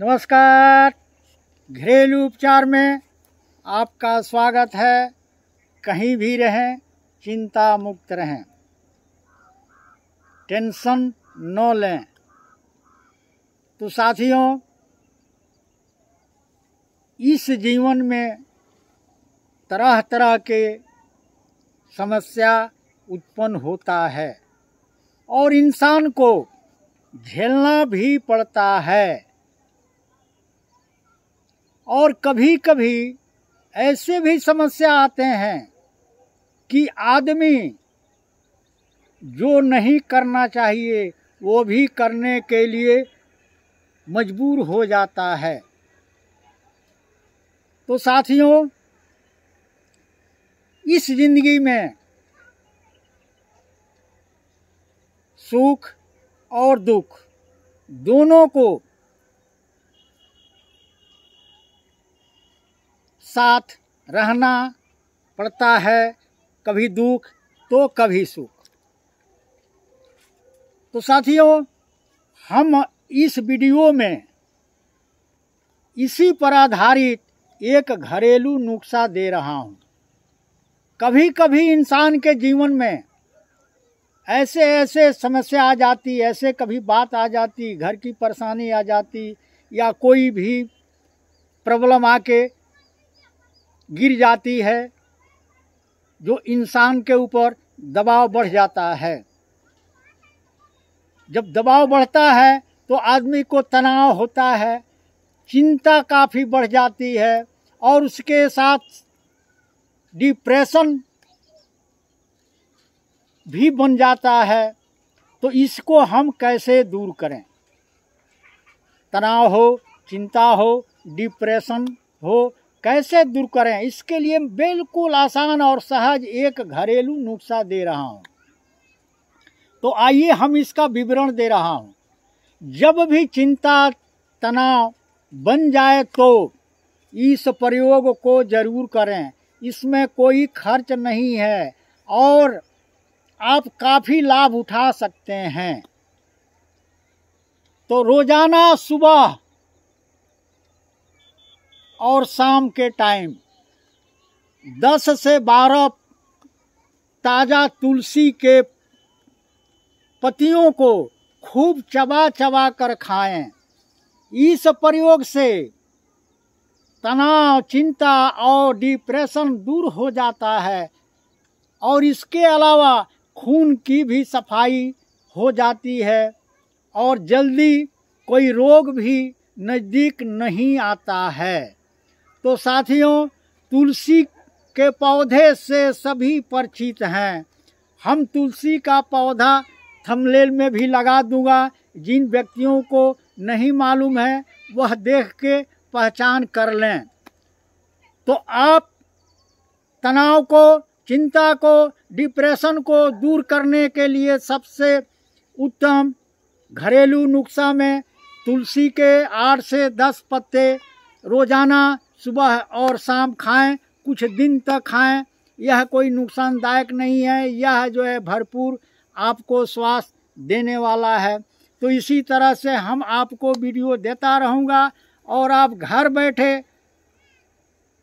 नमस्कार। घरेलू उपचार में आपका स्वागत है। कहीं भी रहें, चिंता मुक्त रहें। टेंशन न लें। तो साथियों, इस जीवन में तरह तरह के समस्या उत्पन्न होता है और इंसान को झेलना भी पड़ता है। और कभी कभी ऐसे भी समस्या आते हैं कि आदमी जो नहीं करना चाहिए, वो भी करने के लिए मजबूर हो जाता है। तो साथियों, इस ज़िंदगी में सुख और दुख दोनों को साथ रहना पड़ता है, कभी दुख तो कभी सुख। तो साथियों, हम इस वीडियो में इसी पर आधारित एक घरेलू नुस्खा दे रहा हूँ। कभी कभी इंसान के जीवन में ऐसे ऐसे समस्या आ जाती, ऐसे कभी बात आ जाती, घर की परेशानी आ जाती या कोई भी प्रॉब्लम आके गिर जाती है, जो इंसान के ऊपर दबाव बढ़ जाता है। जब दबाव बढ़ता है तो आदमी को तनाव होता है, चिंता काफ़ी बढ़ जाती है, और उसके साथ डिप्रेशन भी बन जाता है। तो इसको हम कैसे दूर करें? तनाव हो, चिंता हो, डिप्रेशन हो कैसे दूर करें? इसके लिए बिल्कुल आसान और सहज एक घरेलू नुस्खा दे रहा हूँ। तो आइए हम इसका विवरण दे रहा हूँ। जब भी चिंता, तनाव बन जाए तो इस प्रयोग को ज़रूर करें। इसमें कोई खर्च नहीं है और आप काफ़ी लाभ उठा सकते हैं। तो रोज़ाना सुबह और शाम के टाइम। दस से बारह ताज़ा तुलसी के पतियों को खूब चबा चबा कर खाएँ। इस प्रयोग से तनाव, चिंता और डिप्रेशन दूर हो जाता है और इसके अलावा खून की भी सफ़ाई हो जाती है और जल्दी कोई रोग भी नज़दीक नहीं आता है। तो साथियों, तुलसी के पौधे से सभी परिचित हैं। हम तुलसी का पौधा थमलेल में भी लगा दूँगा। जिन व्यक्तियों को नहीं मालूम है, वह देख के पहचान कर लें। तो आप तनाव को, चिंता को, डिप्रेशन को दूर करने के लिए सबसे उत्तम घरेलू नुस्खा में तुलसी के आठ से दस पत्ते रोज़ाना सुबह और शाम खाएँ, कुछ दिन तक खाएँ। यह कोई नुकसानदायक नहीं है। यह जो है भरपूर आपको स्वास्थ्य देने वाला है। तो इसी तरह से हम आपको वीडियो देता रहूँगा और आप घर बैठे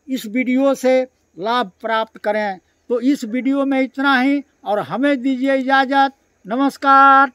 इस वीडियो से लाभ प्राप्त करें। तो इस वीडियो में इतना ही और हमें दीजिए इजाज़त। नमस्कार।